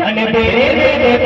અને બેરે બેરે